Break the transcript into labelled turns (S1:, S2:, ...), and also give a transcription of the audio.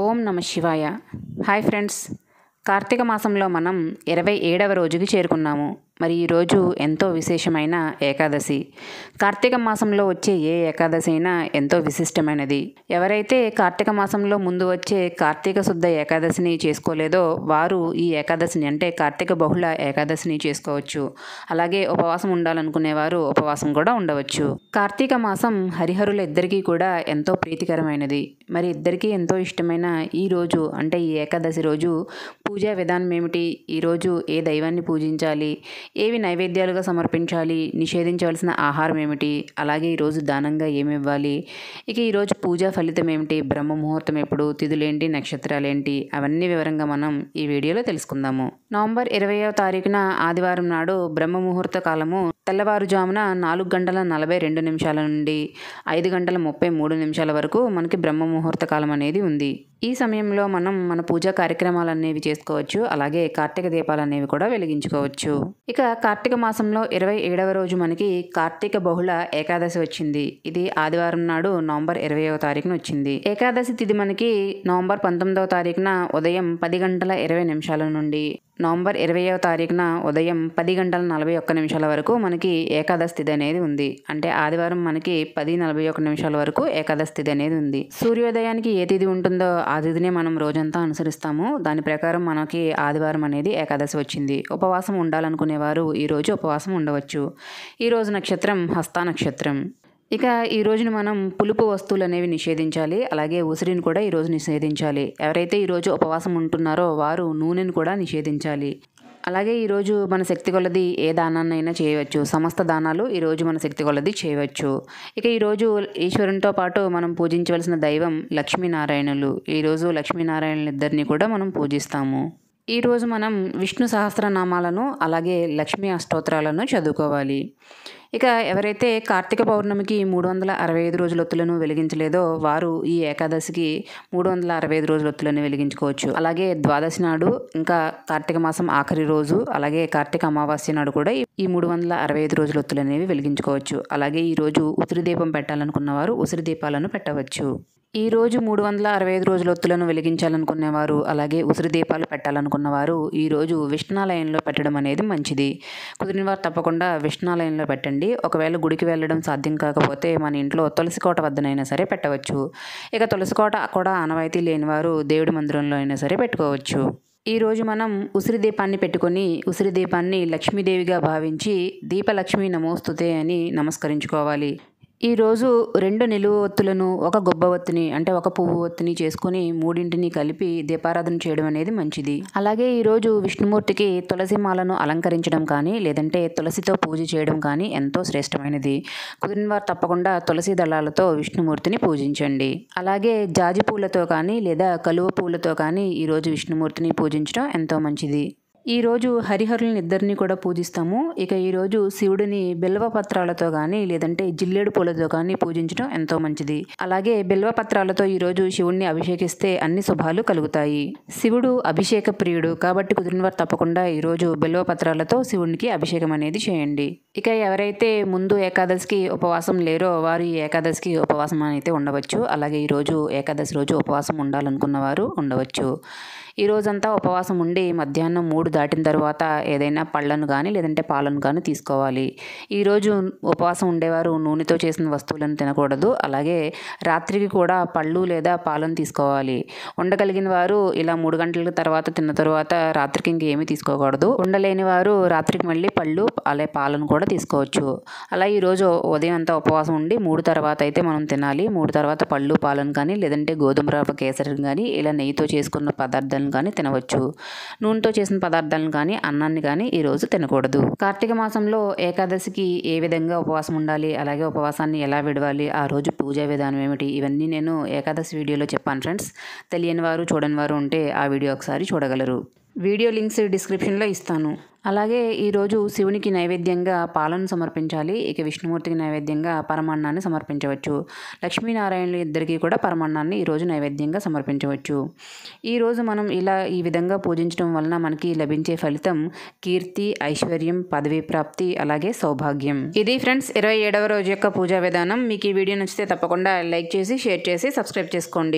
S1: ఓం నమ శివాయ. Hi friends. Karthika మాసంలో మనం ఇరవై ఏడవ రోజుకి చేరుకున్నాము. మరి ఈరోజు ఎంతో విశేషమైన ఏకాదశి. కార్తీక మాసంలో వచ్చే ఏ ఏకాదశి అయినా ఎంతో విశిష్టమైనది. ఎవరైతే కార్తీక మాసంలో ముందు వచ్చే కార్తీక శుద్ధ ఏకాదశిని చేసుకోలేదో వారు ఈ ఏకాదశిని అంటే కార్తీక బహుళ ఏకాదశిని చేసుకోవచ్చు. అలాగే ఉపవాసం ఉండాలనుకునేవారు ఉపవాసం కూడా ఉండవచ్చు. కార్తీక మాసం హరిహరుల ఇద్దరికీ కూడా ఎంతో ప్రీతికరమైనది. మరి ఇద్దరికీ ఎంతో ఇష్టమైన ఈ రోజు అంటే ఈ ఏకాదశి రోజు పూజా విధానం ఏమిటి? ఈరోజు ఏ దైవాన్ని పూజించాలి? ఏవి నైవేద్యాలుగా సమర్పించాలి? నిషేధించవలసిన ఆహారం ఏమిటి? అలాగే ఈరోజు దానంగా ఏమి ఇవ్వాలి ఇక ఈరోజు పూజా ఫలితం ఏమిటి? బ్రహ్మ ముహూర్తం ఎప్పుడు? తిథులేంటి? నక్షత్రాలేంటి? అవన్నీ వివరంగా మనం ఈ వీడియోలో తెలుసుకుందాము. నవంబర్ ఇరవయో తారీఖున ఆదివారం నాడు బ్రహ్మ ముహూర్త కాలము తెల్లవారుజామున నాలుగు గంటల నలభై రెండు నిమిషాల నుండి ఐదు గంటల ముప్పై మూడు నిమిషాల వరకు మనకి బ్రహ్మ ముహూర్త కాలం అనేది ఉంది. ఈ సమయంలో మనం మన పూజా కార్యక్రమాలు అనేవి చేసుకోవచ్చు. అలాగే కార్తీక దీపాలు అనేవి కూడా వెలిగించుకోవచ్చు. ఇక కార్తీక మాసంలో ఇరవై ఏడవ రోజు మనకి కార్తీక బహుళ ఏకాదశి వచ్చింది. ఇది ఆదివారం నాడు నవంబర్ ఇరవైవ తారీఖున వచ్చింది. ఏకాదశి తిథి మనకి నవంబర్ పంతొమ్మిదవ తారీఖున ఉదయం పది గంటల ఇరవై నిమిషాల నుండి నవంబర్ ఇరవైవ తారీఖున ఉదయం పది గంటల నలభై ఒక్క నిమిషాల వరకు మనకి ఏకాదశి తిథి అనేది ఉంది. అంటే ఆదివారం మనకి పది నలభై ఒక్క నిమిషాల వరకు ఏకాదశి తిథి అనేది ఉంది. సూర్యోదయానికి ఏ తిథి ఉంటుందో ఆ మనం రోజంతా అనుసరిస్తాము. దాని ప్రకారం మనకి ఆదివారం అనేది ఏకాదశి వచ్చింది. ఉపవాసం ఉండాలనుకునేవారు ఈరోజు ఉపవాసం ఉండవచ్చు. ఈరోజు నక్షత్రం హస్త నక్షత్రం. ఇక ఈ రోజున మనం పులుపు వస్తువులు అనేవి నిషేధించాలి. అలాగే ఉసిరిని కూడా ఈరోజు నిషేధించాలి. ఎవరైతే ఈరోజు ఉపవాసం ఉంటున్నారో వారు నూనెను కూడా నిషేధించాలి. అలాగే ఈరోజు మన శక్తి కొలది ఏ దానాన్నైనా చేయవచ్చు. సమస్త దానాలు ఈరోజు మన శక్తి కొలది చేయవచ్చు. ఇక ఈరోజు ఈశ్వరునితో పాటు మనం పూజించవలసిన దైవం లక్ష్మీనారాయణులు. ఈరోజు లక్ష్మీనారాయణులు ఇద్దరిని కూడా మనం పూజిస్తాము. ఈరోజు మనం విష్ణు సహస్రనామాలను అలాగే లక్ష్మీ అష్టోత్తరాలను చదువుకోవాలి. ఇక ఎవరైతే కార్తీక పౌర్ణమికి మూడు వందల అరవై ఐదు రోజుల ఒత్తులను వెలిగించలేదో వారు ఈ ఏకాదశికి మూడు వందల అరవై ఐదు రోజుల ఒత్తులను వెలిగించుకోవచ్చు. అలాగే ద్వాదశి నాడు ఇంకా కార్తీక మాసం ఆఖరి రోజు అలాగే కార్తీక అమావాస్య నాడు కూడా ఈ మూడు వందల అరవై ఐదు రోజుల ఒత్తులు అనేవి వెలిగించుకోవచ్చు. అలాగే ఈరోజు ఉసిరి దీపం పెట్టాలనుకున్న వారు ఉసిరి దీపాలను పెట్టవచ్చు. ఈ రోజు మూడు వందల అరవై ఐదు రోజుల ఒత్తులను వెలిగించాలనుకునేవారు అలాగే ఉసిరి దీపాలు పెట్టాలనుకున్నవారు ఈరోజు విష్ణాలయంలో పెట్టడం అనేది మంచిది. కుదిరిన వారు తప్పకుండా విష్ణాలయంలో పెట్టండి. ఒకవేళ గుడికి వెళ్ళడం సాధ్యం కాకపోతే మన ఇంట్లో తులసి కోట వద్దనైనా సరే పెట్టవచ్చు. ఇక తులసి కోట కూడా ఆనవాయితీ లేని వారు దేవుడి మందిరంలో అయినా సరే పెట్టుకోవచ్చు. ఈరోజు మనం ఉసిరి దీపాన్ని పెట్టుకొని ఉసిరి దీపాన్ని లక్ష్మీదేవిగా భావించి దీపలక్ష్మి నమోస్తుతే అని నమస్కరించుకోవాలి. ఈరోజు రెండు నిలువ ఒత్తులను ఒక గొబ్బ ఒత్తిని అంటే ఒక పువ్వు ఒత్తిని చేసుకుని మూడింటిని కలిపి దీపారాధన చేయడం అనేది మంచిది. అలాగే ఈరోజు విష్ణుమూర్తికి తులసి మాలను అలంకరించడం కానీ లేదంటే తులసితో పూజ చేయడం కానీ ఎంతో శ్రేష్టమైనది. కుదిరిన వారు తప్పకుండా తులసి దళాలతో విష్ణుమూర్తిని పూజించండి. అలాగే జాజి పూలతో కానీ లేదా కలువ పూలతో కానీ ఈరోజు విష్ణుమూర్తిని పూజించడం ఎంతో మంచిది. ఈరోజు హరిహరులని ఇద్దరిని కూడా పూజిస్తాము. ఇక ఈరోజు శివుడిని బిల్వ పత్రాలతో కానీ లేదంటే జిల్లేడు పూలతో కానీ పూజించడం ఎంతో మంచిది. అలాగే బిల్వ పత్రాలతో ఈరోజు శివుణ్ణి అభిషేకిస్తే అన్ని శుభాలు కలుగుతాయి. శివుడు అభిషేక ప్రియుడు కాబట్టి కుదిరిన వారు తప్పకుండా ఈరోజు బిల్వ పత్రాలతో శివునికి అభిషేకం అనేది చేయండి. ఇక ఎవరైతే ముందు ఏకాదశికి ఉపవాసం లేరో వారు ఈ ఏకాదశికి ఉపవాసం అయితే ఉండవచ్చు. అలాగే ఈరోజు ఏకాదశి రోజు ఉపవాసం ఉండాలనుకున్న వారు ఉండవచ్చు. ఈ రోజంతా ఉపవాసం ఉండి మధ్యాహ్నం మూడు దాటిన తర్వాత ఏదైనా పళ్ళను కానీ లేదంటే పాలను కానీ తీసుకోవాలి. ఈరోజు ఉపవాసం ఉండేవారు నూనెతో చేసిన వస్తువులను తినకూడదు. అలాగే రాత్రికి కూడా పళ్ళు లేదా పాలను తీసుకోవాలి. ఉండగలిగిన వారు ఇలా మూడు గంటల తర్వాత తిన్న తర్వాత రాత్రికి ఇంకేమీ తీసుకోకూడదు. ఉండలేని వారు రాత్రికి మళ్ళీ పళ్ళు అలాగే పాలను కూడా తీసుకోవచ్చు. అలా ఈరోజు ఉదయం అంతా ఉపవాసం ఉండి మూడు తర్వాత అయితే మనం తినాలి. మూడు తర్వాత పళ్ళు పాలను కానీ లేదంటే గోధుమ రవ్వ కేసరిని కానీ ఇలా నెయ్యితో చేసుకున్న పదార్థాలను కానీ తినవచ్చు. నూనెతో చేసిన పదార్థాలను కానీ అన్నాన్ని కానీ ఈరోజు తినకూడదు. కార్తీక మాసంలో ఏకాదశికి ఏ విధంగా ఉపవాసం ఉండాలి? అలాగే ఉపవాసాన్ని ఎలా విడవాలి? ఆ రోజు పూజా విధానం ఏమిటి? ఇవన్నీ నేను ఏకాదశి వీడియోలో చెప్పాను ఫ్రెండ్స్. తెలియని వారు చూడని వారు ఉంటే ఆ వీడియో ఒకసారి చూడగలరు. వీడియో లింక్స్ డిస్క్రిప్షన్లో ఇస్తాను. అలాగే ఈరోజు శివునికి నైవేద్యంగా పాలను సమర్పించాలి. ఇక విష్ణుమూర్తికి నైవేద్యంగా పరమాన్నాన్ని సమర్పించవచ్చు. లక్ష్మీనారాయణులు ఇద్దరికీ కూడా పరమాన్నాన్ని ఈరోజు నైవేద్యంగా సమర్పించవచ్చు. ఈరోజు మనం ఇలా ఈ విధంగా పూజించడం వలన మనకి లభించే ఫలితం కీర్తి ఐశ్వర్యం పదవీ ప్రాప్తి అలాగే సౌభాగ్యం. ఇది ఫ్రెండ్స్ ఇరవై ఏడవ రోజు యొక్క పూజా విధానం. మీకు ఈ వీడియో నచ్చితే తప్పకుండా లైక్ చేసి షేర్ చేసి సబ్స్క్రైబ్ చేసుకోండి.